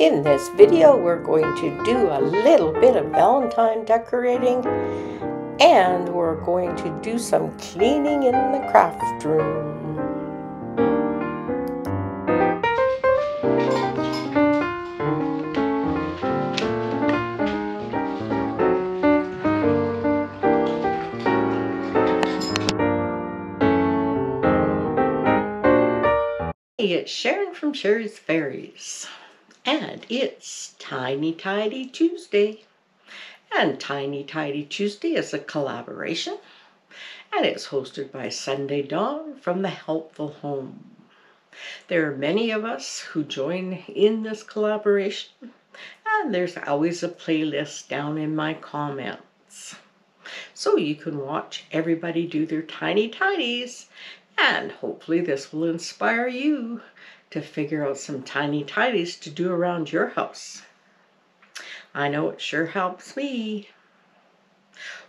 In this video, we're going to do a little bit of Valentine decorating and we're going to do some cleaning in the craft room. Hey, it's Sharron from Sherry's Fairies, and it's Tiny Tidy Tuesday. And Tiny Tidy Tuesday is a collaboration, and it's hosted by Sunday Dawn from the Helpful Home. There are many of us who join in this collaboration, and there's always a playlist down in my comments. So you can watch everybody do their tiny tidies and hopefully this will inspire you to figure out some tiny tidies to do around your house. I know it sure helps me.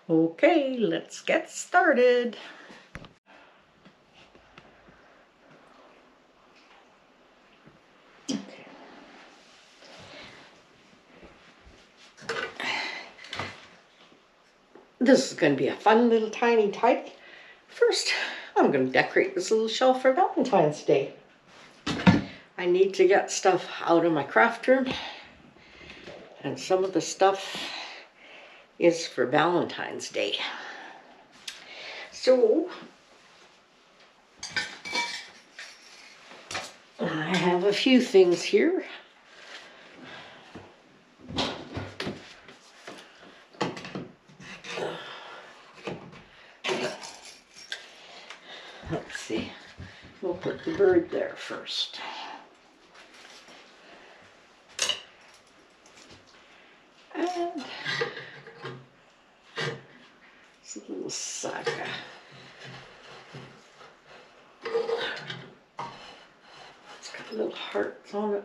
Okay, let's get started. This is going to be a fun little tiny tidy. First, I'm going to decorate this little shelf for Valentine's Day. I need to get stuff out of my craft room. And some of the stuff is for Valentine's Day. So, I have a few things here. Let's see. We'll put the bird there first. And it's a little saga. It's got little hearts on it.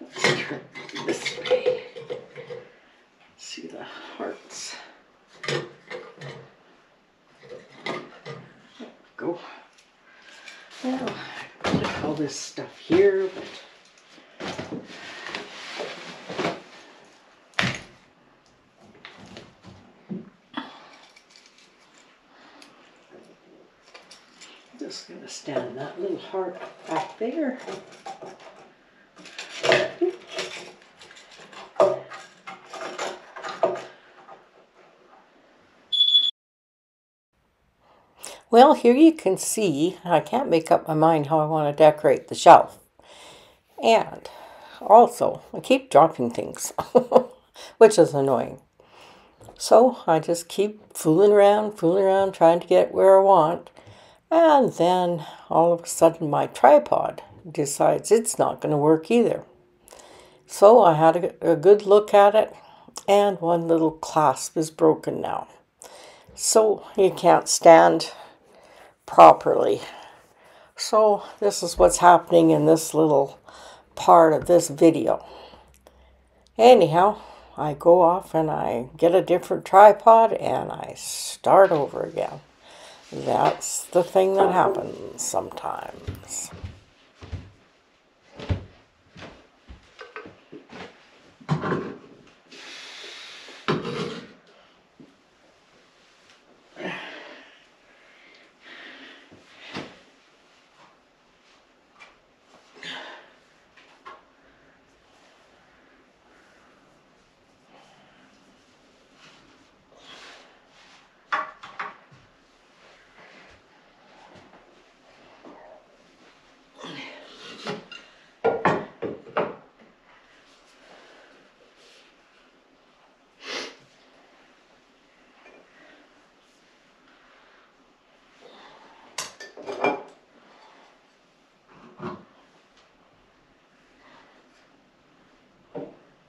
Let's turn this way. See the hearts. go. Now, put all this stuff here, but just gonna stand that little heart there. Well, here you can see, I can't make up my mind how I want to decorate the shelf. And also, I keep dropping things, which is annoying. So I just keep fooling around, fooling around, trying to get where I want. And then all of a sudden my tripod decides it's not going to work either. So I had a, a good look at it, and one little clasp is broken now. So you can't stand properly. So this is what's happening in this little part of this video. Anyhow, I go off and I get a different tripod and I start over again. That's the thing that happens sometimes.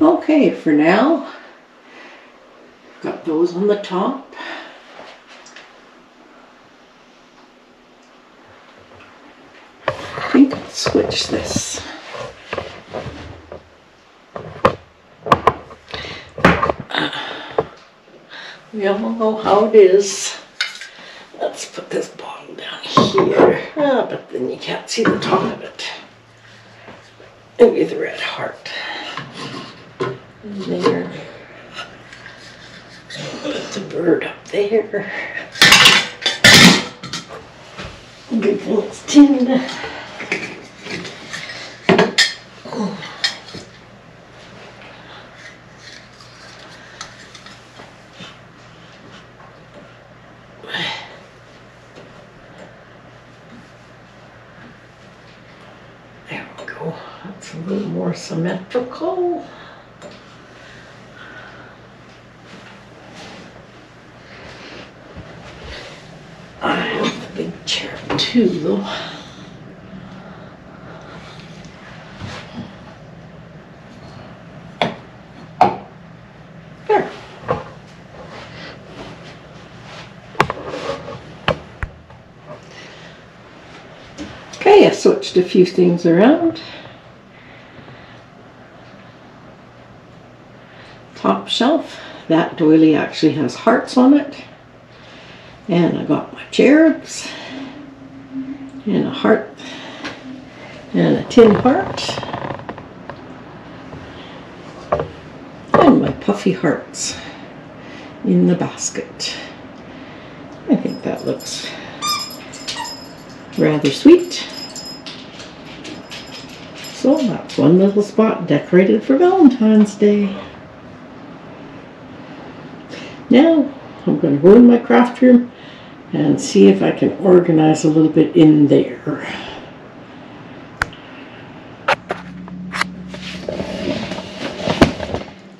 Okay, for now, got those on the top. I think I'll switch this. We all know how it is. Let's put this bottle down here. Ah, but then you can't see the top of it. Maybe the red heart. There. Put the bird up there. Good thing it's. There we go. That's a little more symmetrical. I have the too, though. Okay, I switched a few things around. Top shelf, that doily actually has hearts on it. And I got my cherubs and a heart and a tin heart and my puffy hearts in the basket. I think that looks rather sweet. So that's one little spot decorated for Valentine's Day. Now I'm going to go in my craft room and see if I can organize a little bit in there.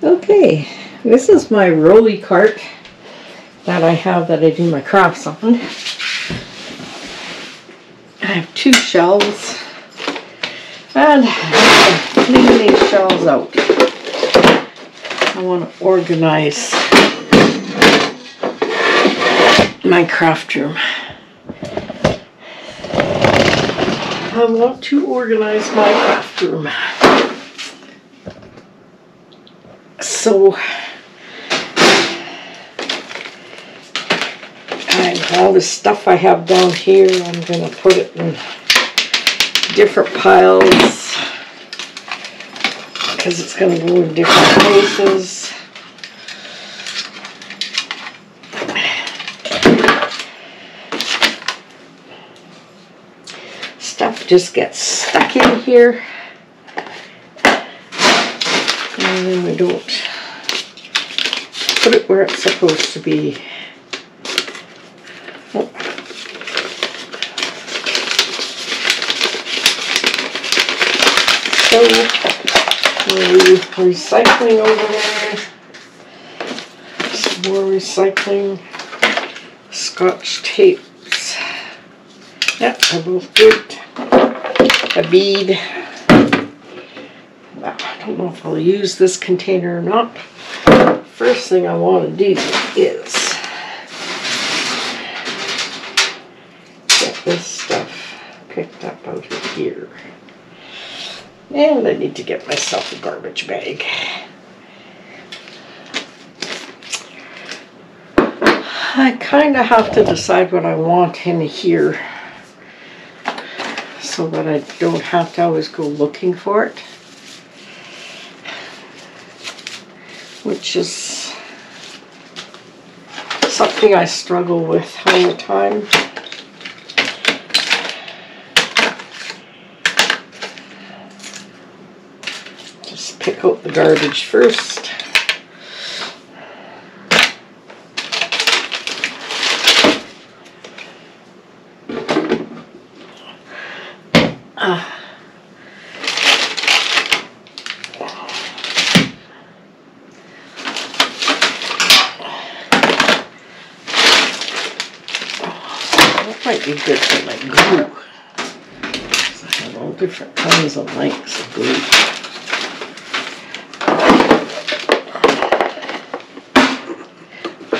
Okay, this is my rolly cart that I have that I do my crafts on. I have two shelves and clean these shelves out. I want to organize my craft room. I want to organize my craft room. So, all the stuff I have down here, I'm going to put it in different piles because it's going to go in different places. Stuff just gets stuck in here. And then we don't put it where it's supposed to be. So, we're recycling over there. Some more recycling. Scotch tapes. Yep, they're both good. A bead. I don't know if I'll use this container or not. First thing I want to do is get this stuff picked up out of here. And I need to get myself a garbage bag. I kind of have to decide what I want in here so that I don't have to always go looking for it. Which is something I struggle with all the time. Just pick out the garbage first. Uh. That might be good for like glue. I have all different kinds of lengths of glue.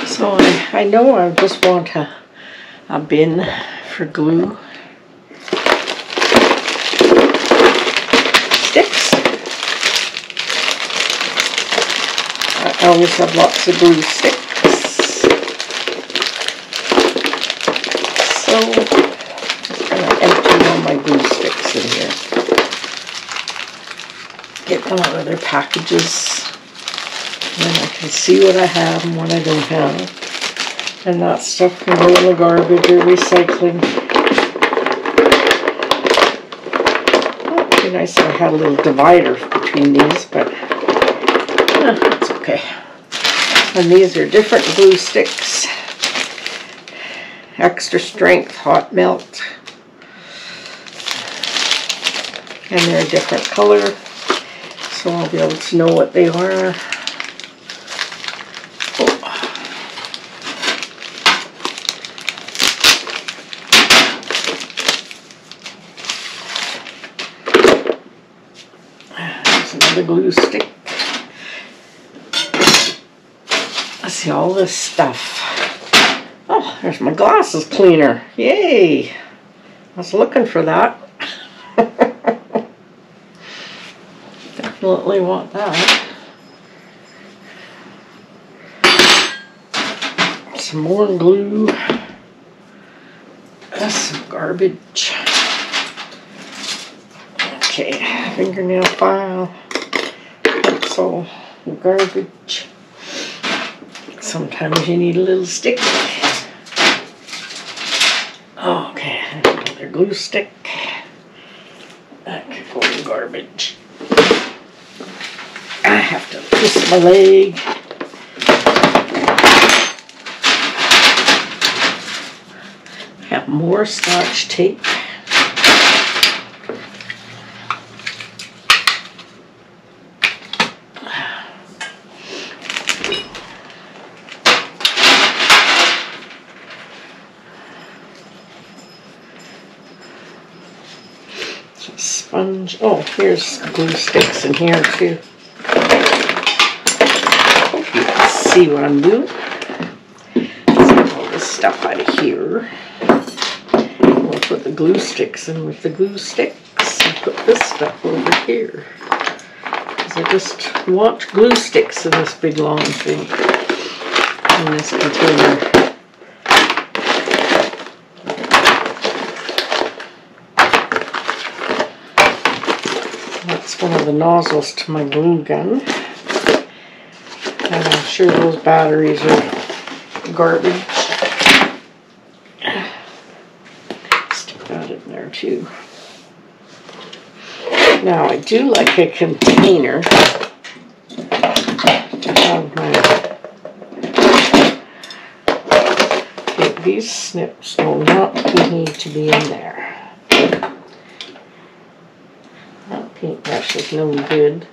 So I, I know I just want a, a bin for glue. I always have lots of glue sticks. So, just gonna empty all my glue sticks in here. Get them out of their packages. Then I can see what I have and what I don't have. And that stuff can go in the garbage or recycling. Nice I had a little divider between these, but eh, it's okay. And these are different glue sticks. Extra strength, hot melt. And they're a different color, so I'll be able to know what they are. Oh. the glue stick. Let's see all this stuff. Oh, there's my glasses cleaner. Yay! I was looking for that. Definitely want that. Some more glue. That's some garbage. Okay, fingernail file so garbage. Sometimes you need a little stick. Okay, another glue stick. That could go in garbage. I have to twist my leg. Have more scotch tape. sponge. Oh, here's glue sticks in here too. You can see what I'm doing. Let's get all this stuff out of here. We'll put the glue sticks in with the glue sticks and put this stuff over here. Because I just want glue sticks in this big long thing in this container. One of the nozzles to my glue gun. And I'm sure those batteries are garbage. Stick that in there too. Now I do like a container to have my these snips will not need to be in there. Paintbrush is no good.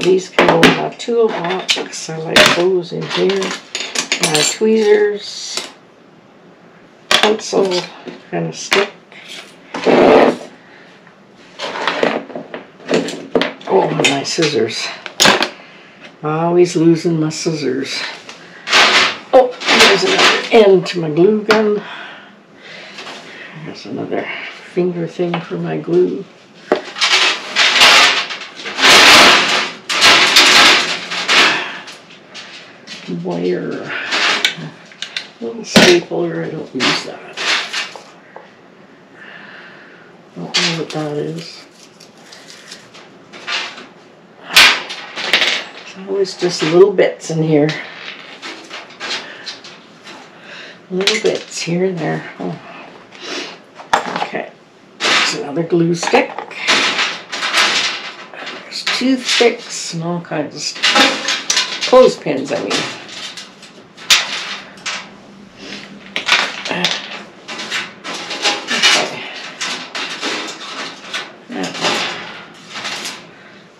These go in my toolbox. I like those in here. My tweezers, pencil, and a stick. Oh, my scissors. Always losing my scissors. Oh, there's another end to my glue gun. There's another finger thing for my glue. Wire. Little stapler, I don't use that. I don't know what that is. It's always just little bits in here. Little bits here and there. Oh another glue stick. There's toothpicks and all kinds of stuff. Clothespins, I mean.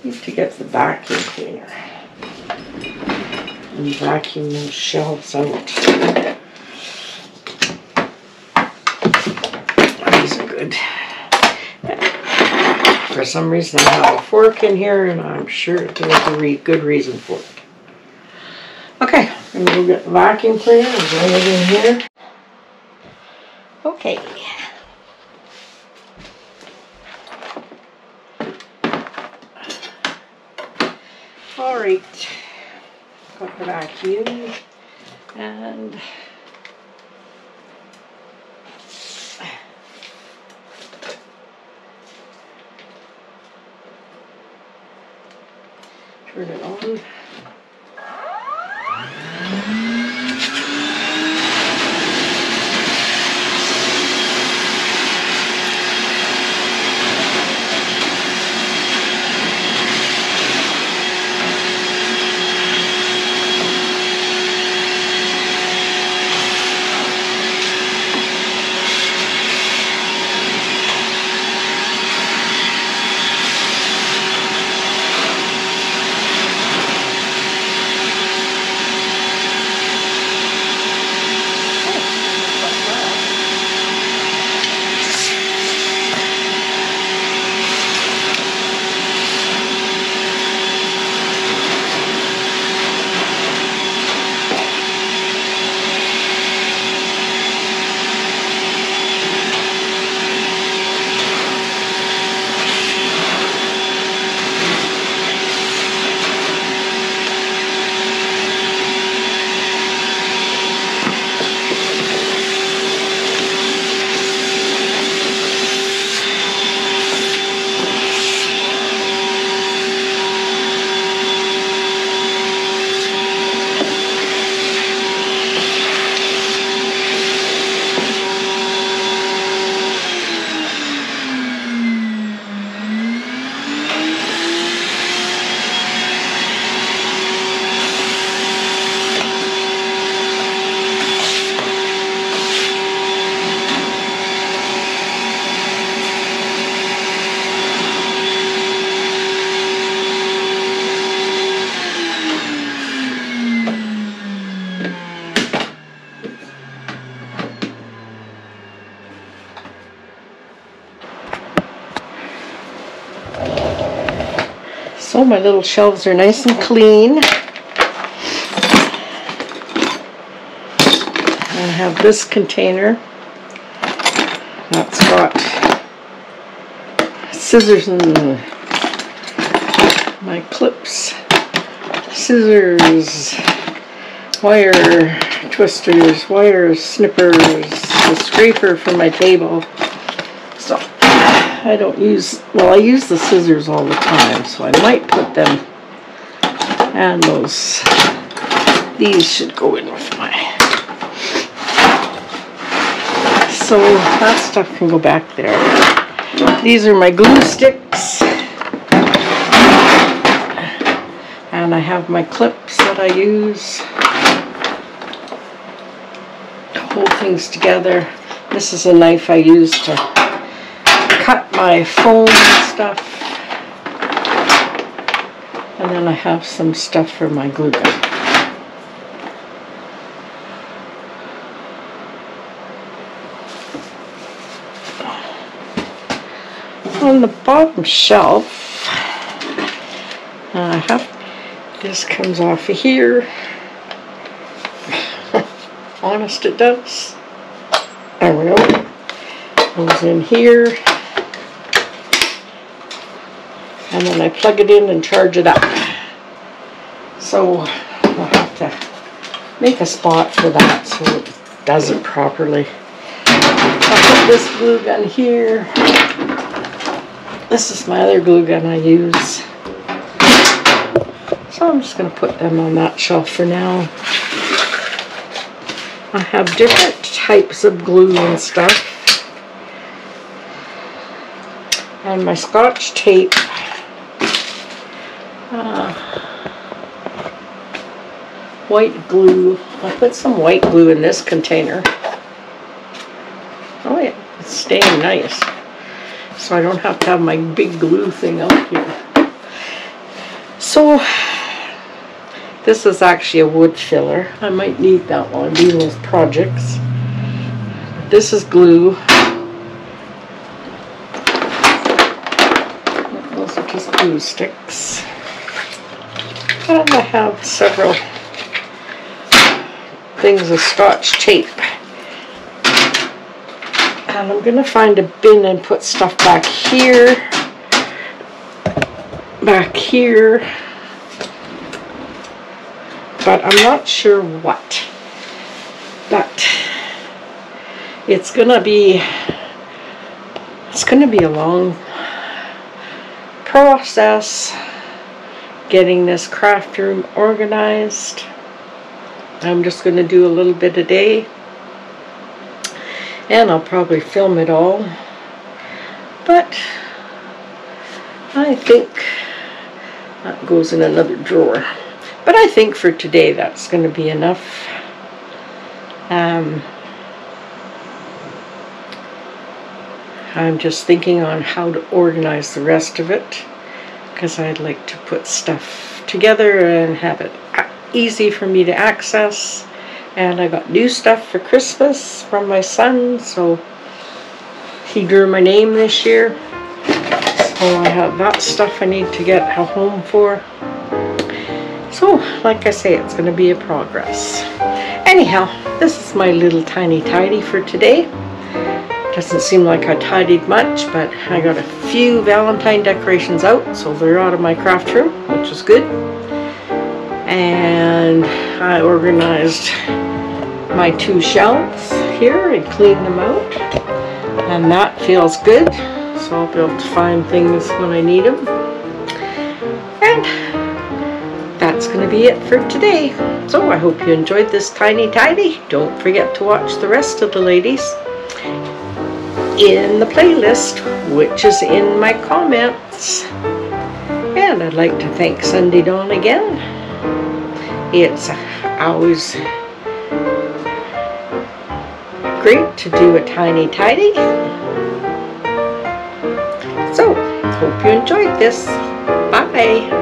Need to get the vacuum cleaner and vacuum those shelves out. For some reason I have a fork in here and I'm sure there's a re good reason for it. Okay, I'm gonna go get the vacuum cleaner and bring it in here. Okay. All right, got the vacuum and turn it on. So my little shelves are nice and clean. I have this container that's got scissors and my clips, scissors, wire twisters, wire snippers, the scraper for my table. I don't use, well I use the scissors all the time, so I might put them, and those, these should go in with my, so that stuff can go back there. These are my glue sticks. And I have my clips that I use to hold things together. This is a knife I use to cut my foam stuff. And then I have some stuff for my glue gun. On the bottom shelf, uh, I have this comes off of here. Honest, it does. There we go. Goes in here. And then I plug it in and charge it up. So I'll have to make a spot for that so it does it properly. I'll put this glue gun here. This is my other glue gun I use. So I'm just going to put them on that shelf for now. I have different types of glue and stuff. And my scotch tape. White glue. I put some white glue in this container. Oh yeah, it's staying nice so I don't have to have my big glue thing out here. So this is actually a wood filler. I might need that one, these projects. This is glue. Those are just glue sticks. And I have several things of scotch tape. And I'm gonna find a bin and put stuff back here. Back here. But I'm not sure what. But it's gonna be it's gonna be a long process getting this craft room organized. I'm just going to do a little bit a day. And I'll probably film it all. But I think that goes in another drawer. But I think for today that's going to be enough. Um, I'm just thinking on how to organize the rest of it because I'd like to put stuff together and have it easy for me to access. And I got new stuff for Christmas from my son, so he drew my name this year. So I have that stuff I need to get home for. So, like I say, it's going to be a progress. Anyhow, this is my little tiny tidy for today. Doesn't seem like I tidied much, but I got a few Valentine decorations out, so they're out of my craft room, which is good. And I organized my two shelves here and cleaned them out. And that feels good, so I'll be able to find things when I need them. And that's going to be it for today. So I hope you enjoyed this tiny tidy. Don't forget to watch the rest of the ladies in the playlist, which is in my comments. And I'd like to thank Sunday Dawn again. It's always great to do a tiny tidy. So, hope you enjoyed this. Bye.